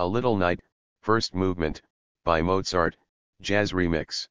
A Little Night, First Movement, by Mozart, Jazz Remix.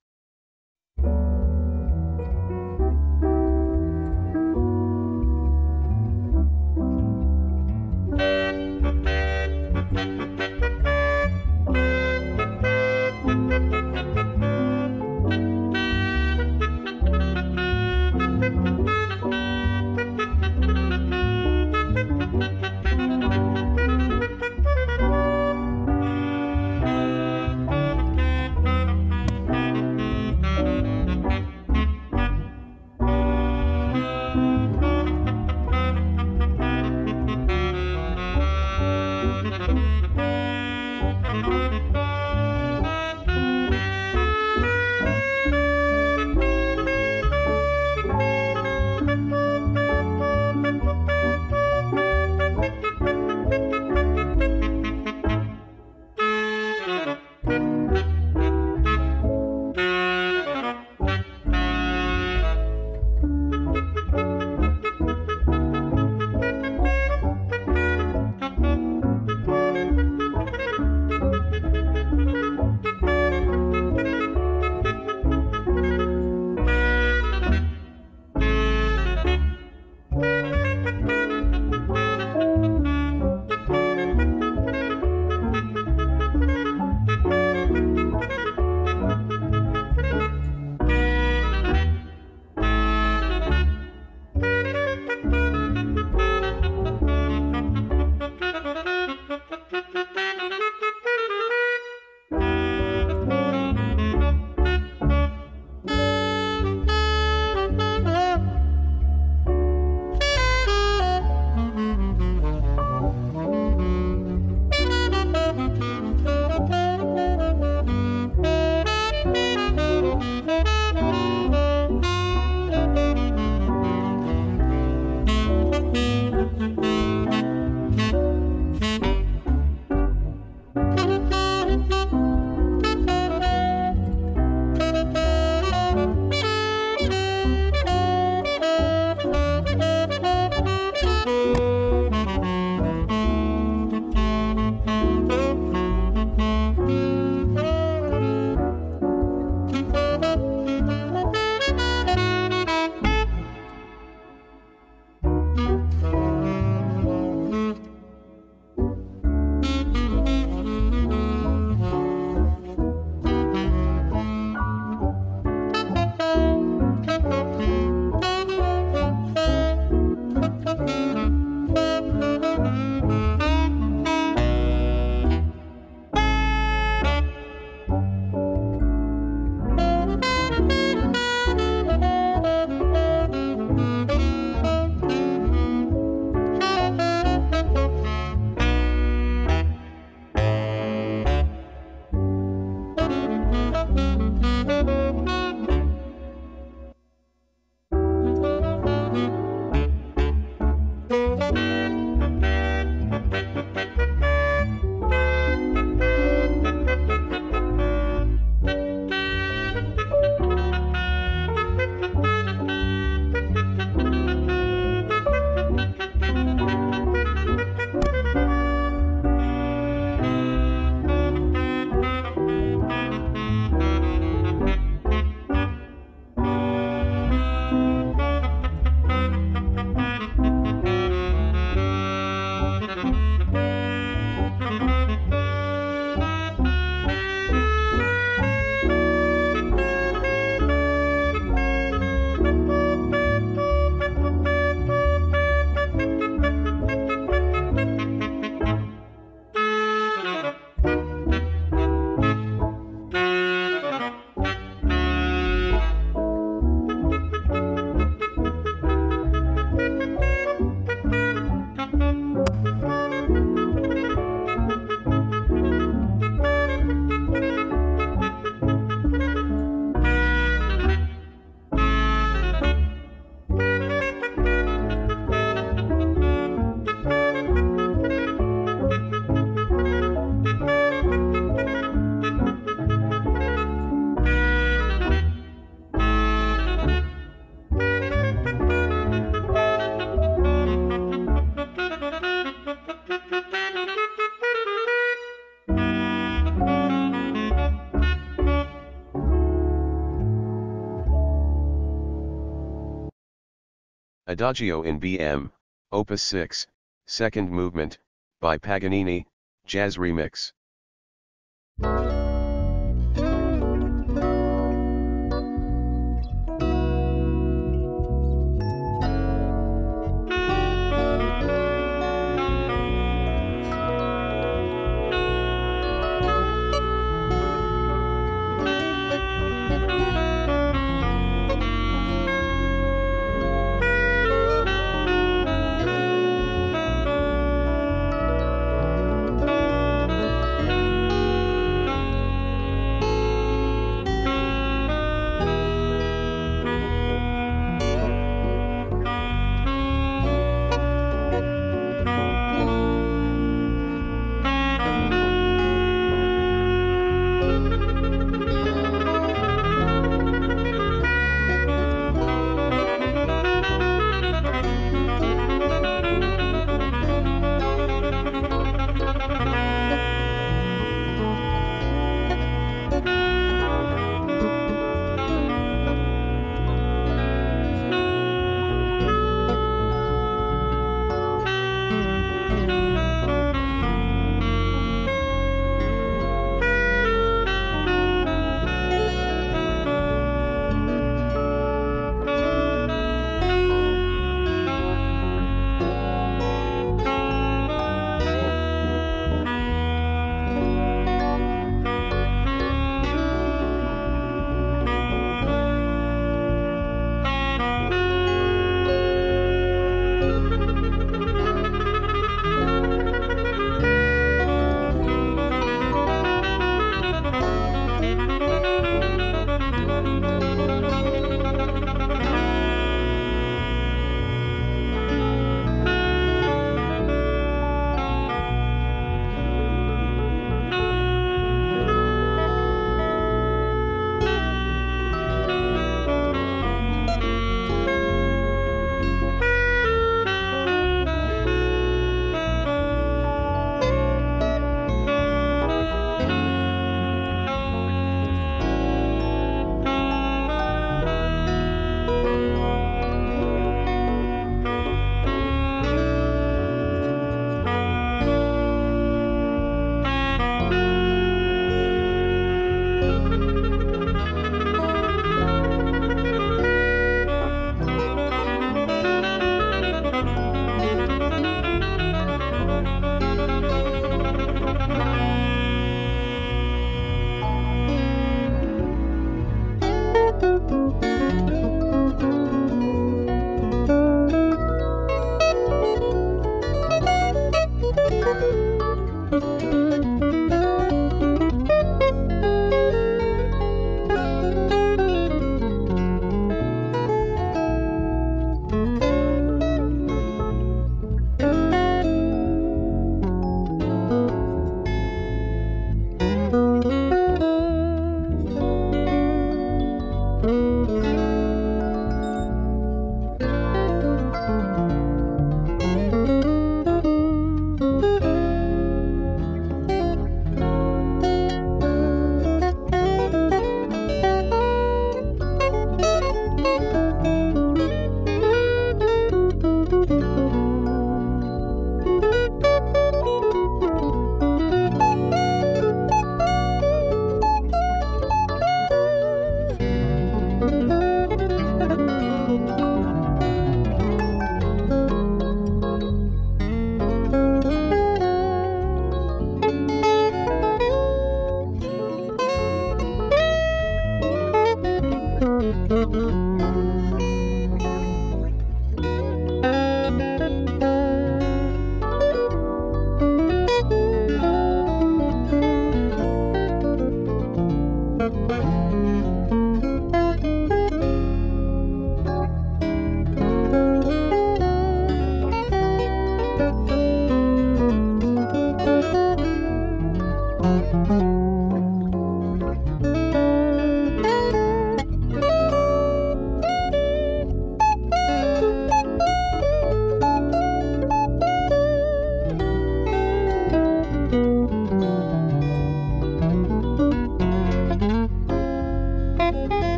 Adagio in BM, Opus 6, second movement, by Paganini, Jazz Remix.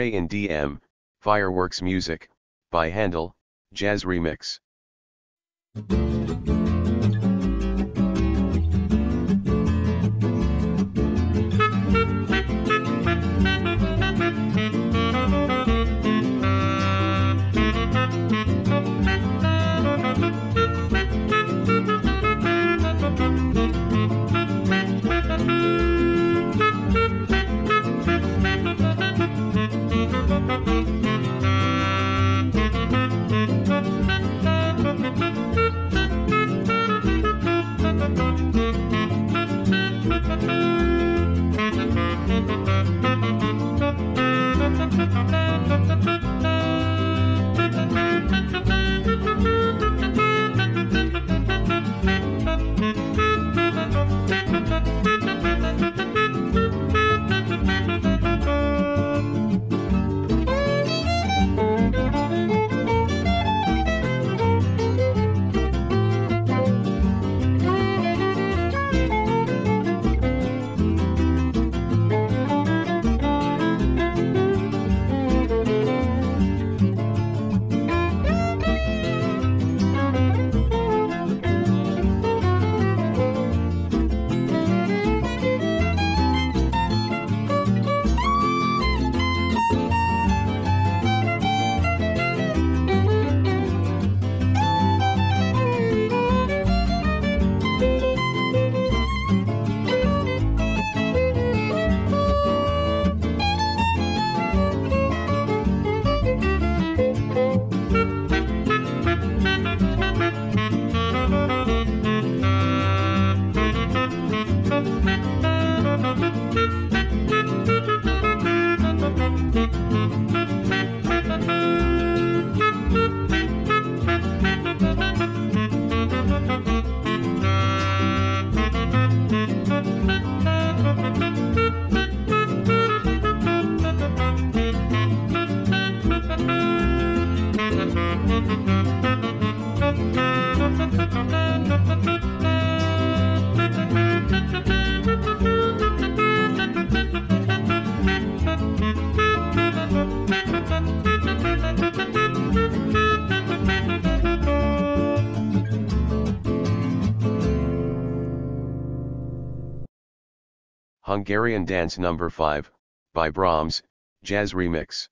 Bourrée in DM, Fireworks Music, by Handel, Jazz Remix. Hungarian Dance Number 5, by Brahms, Jazz Remix.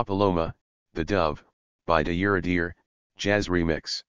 La Paloma, The Dove, by De Yradier, Jazz Remix.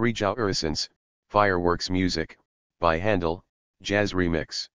La Rejouissance, Fireworks Music, by Handel, Jazz Remix.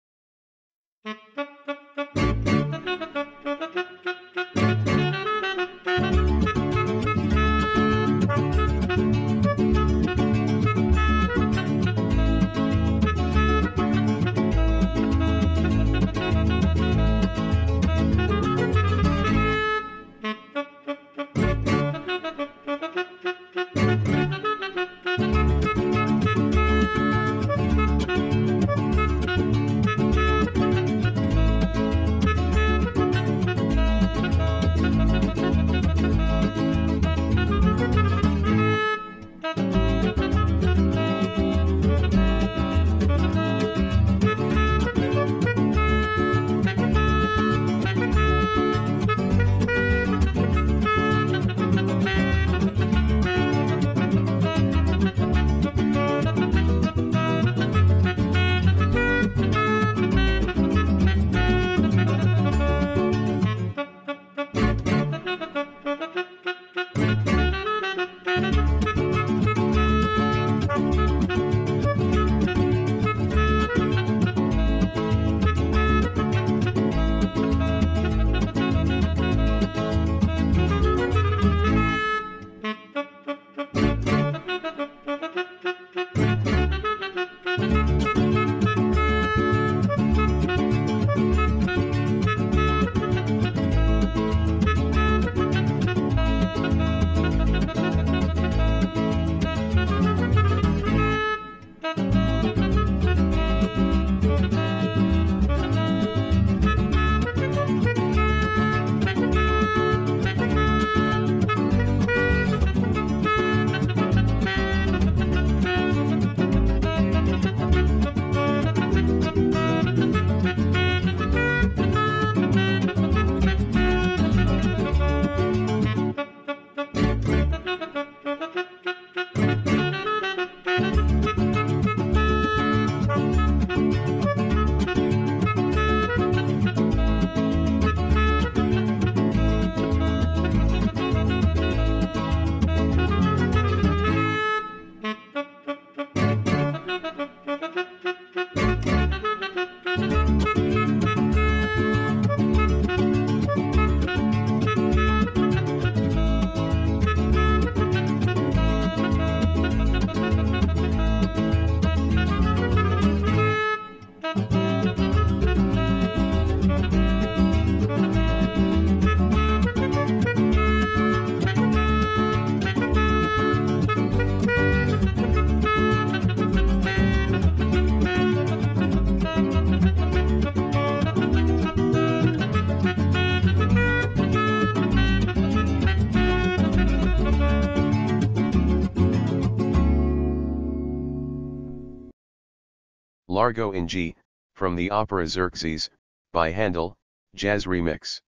Largo in G, from the opera Xerxes, by Handel, Jazz Remix.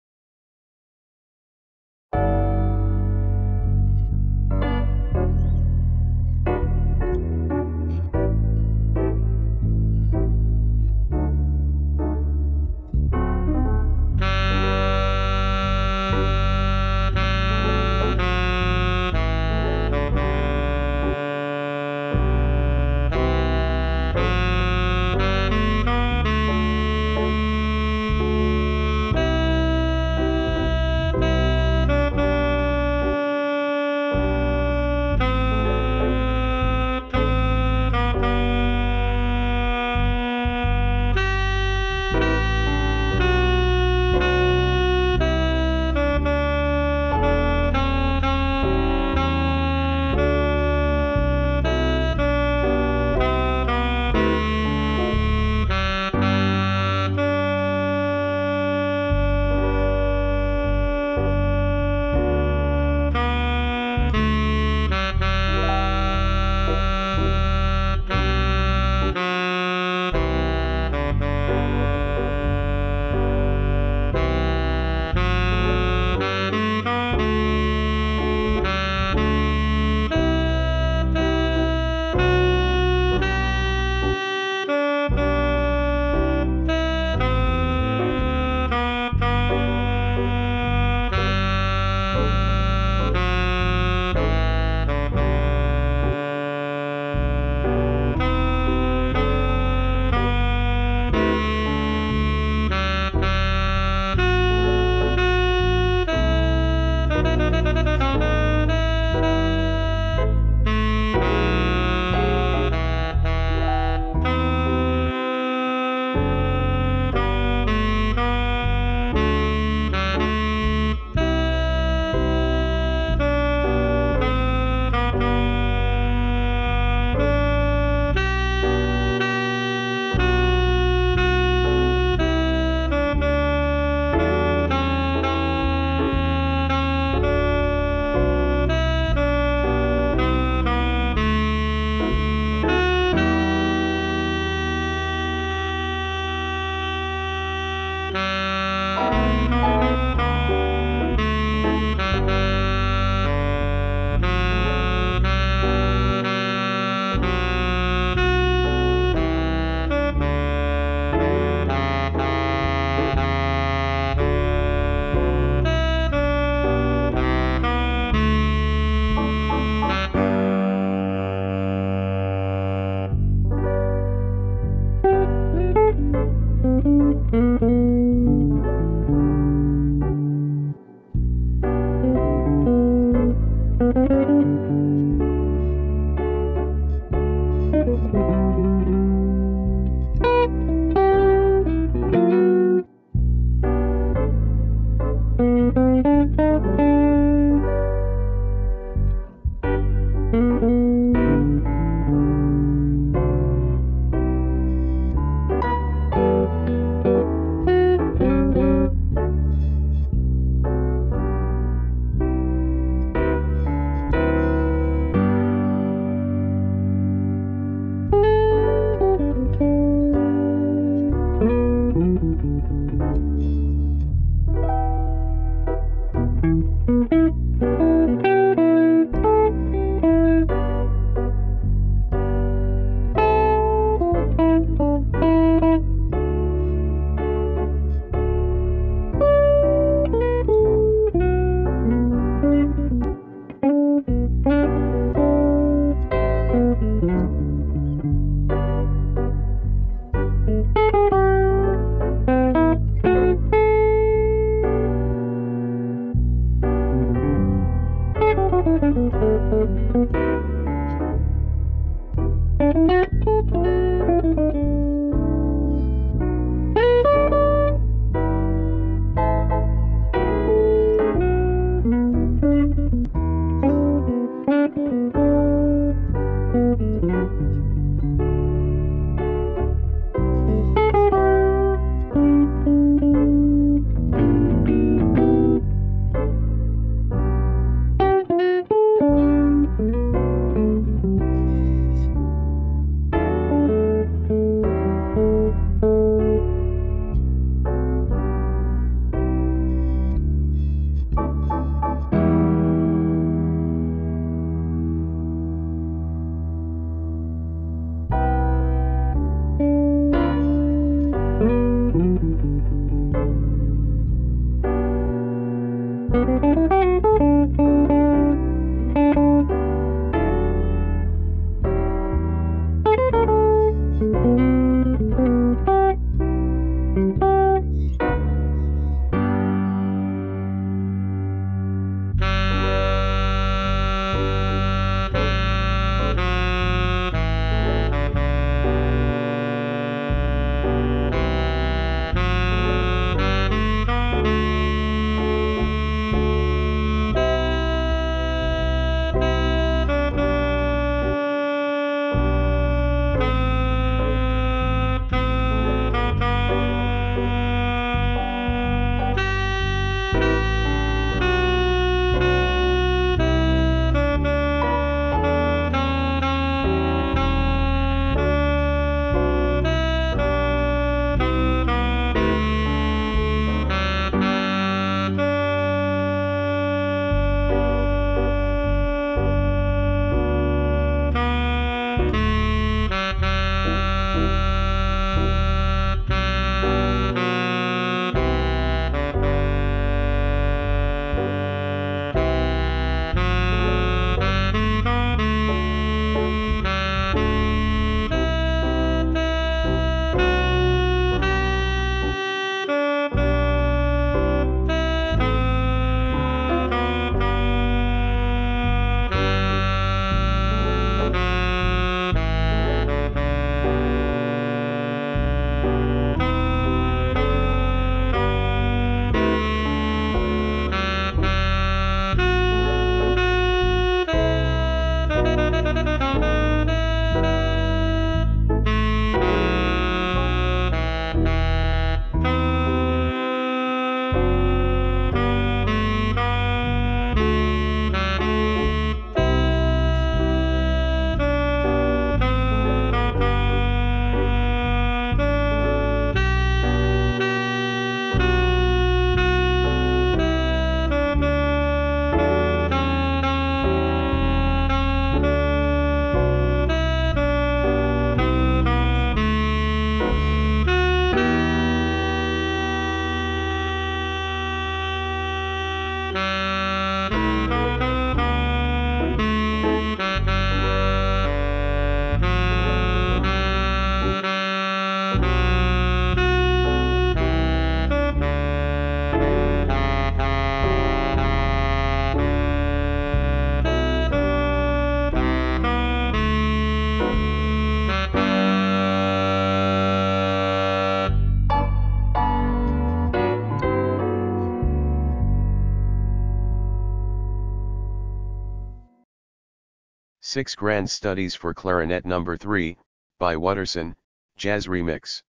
Six Grand Studies for Clarinet No. 3, by Waterson, Jazz Remix.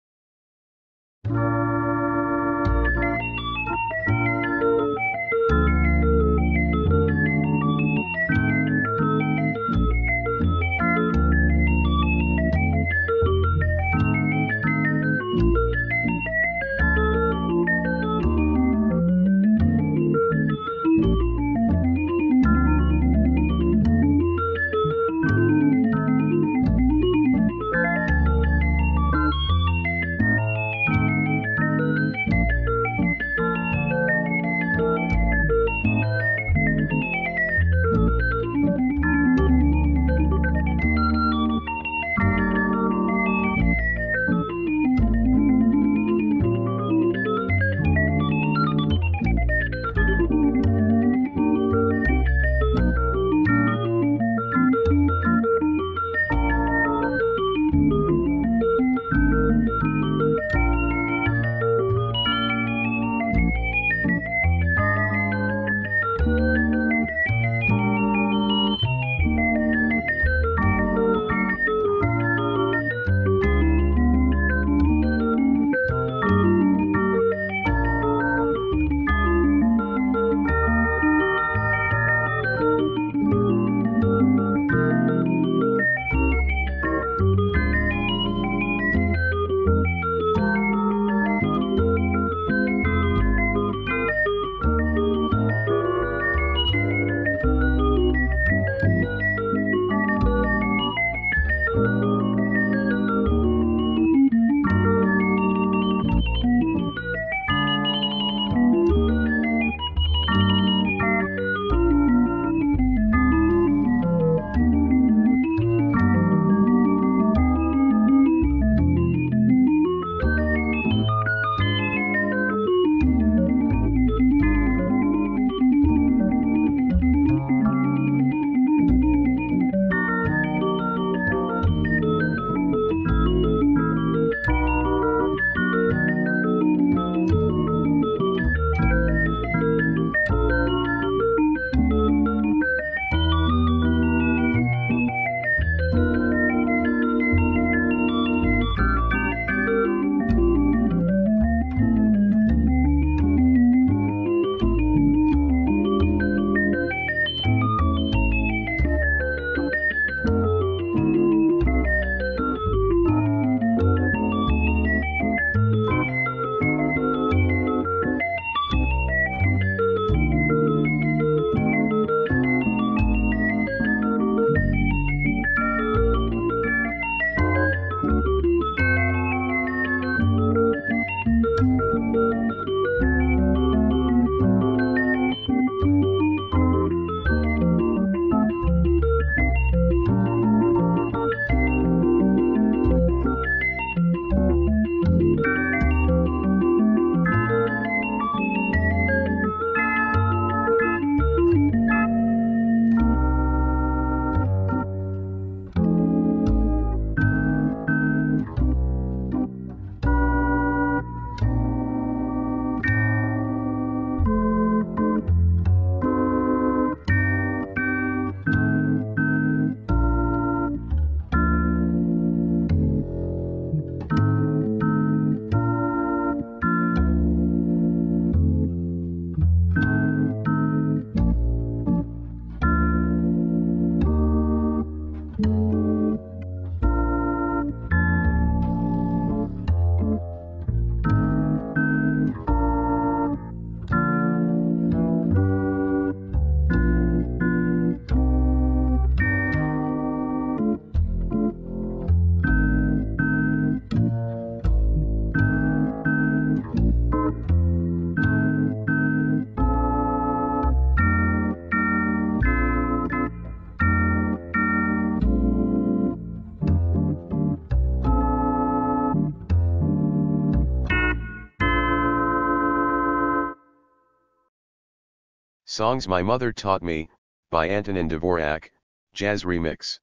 Songs My Mother Taught Me, by Antonin Dvorak, Jazz Remix.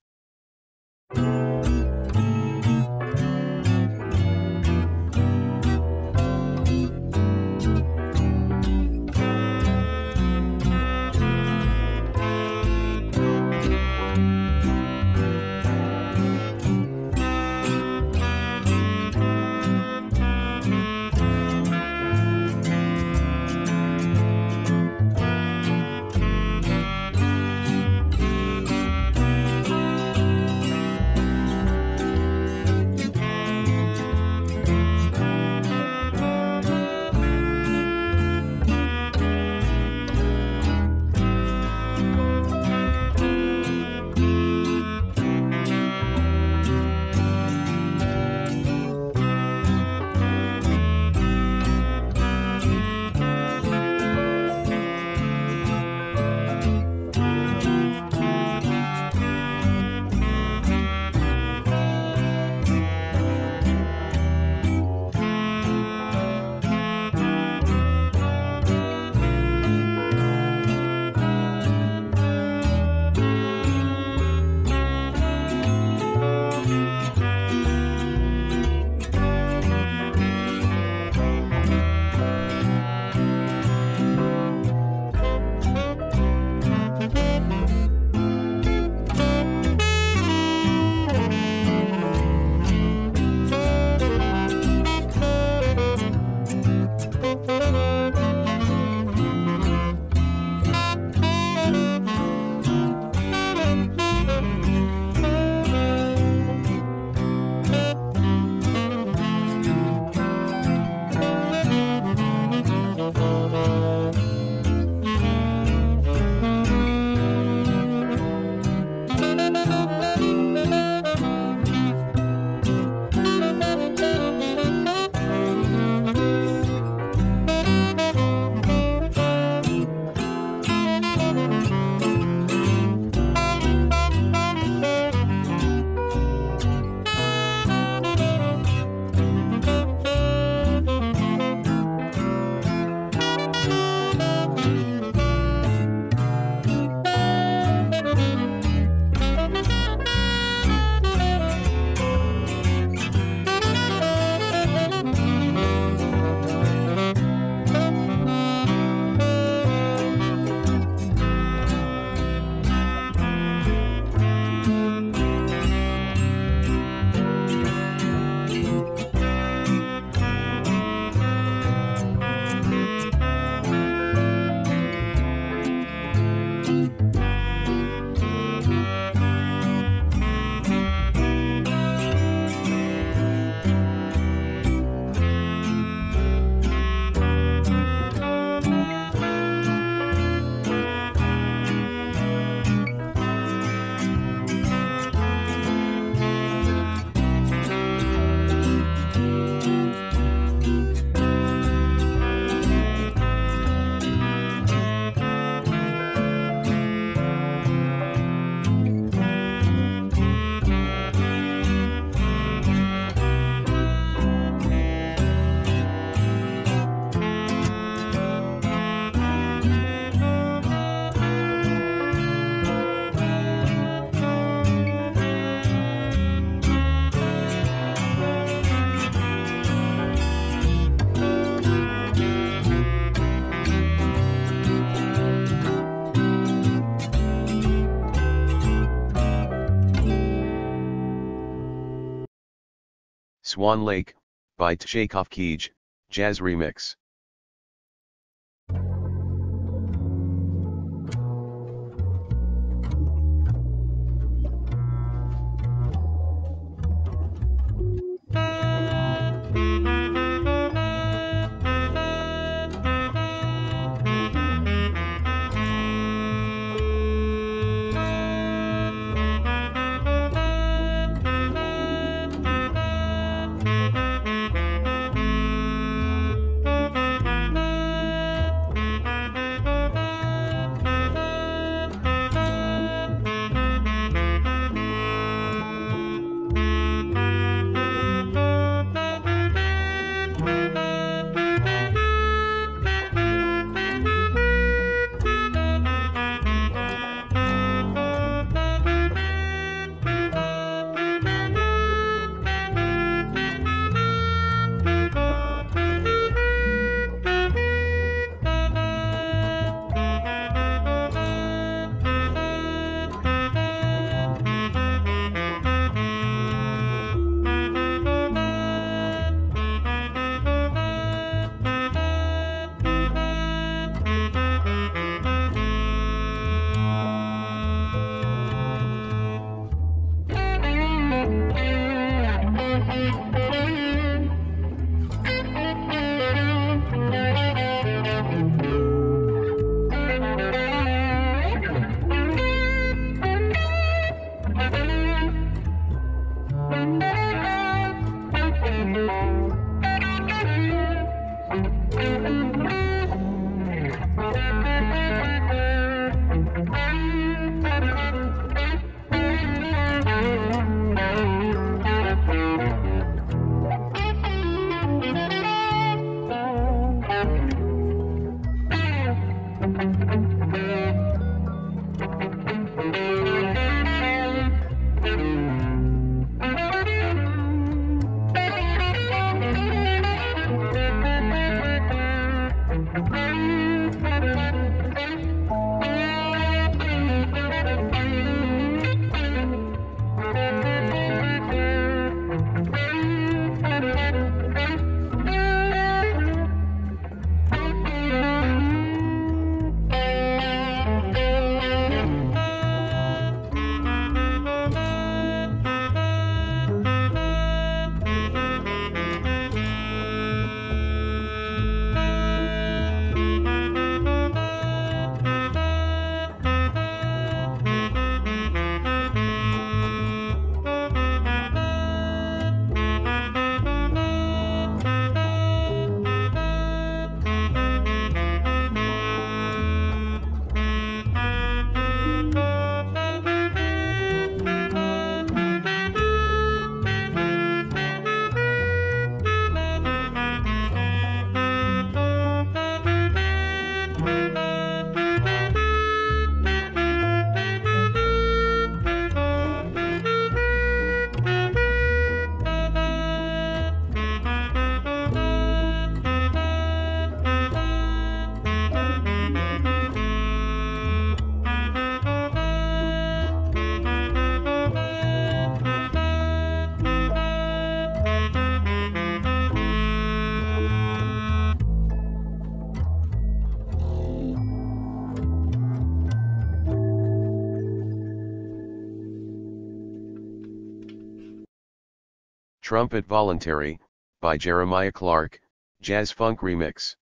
Swan Lake, by Tschaikovkij, Jazz Remix. Trumpet Voluntary, by Jeremiah Clarke, Jazz Funk Remix.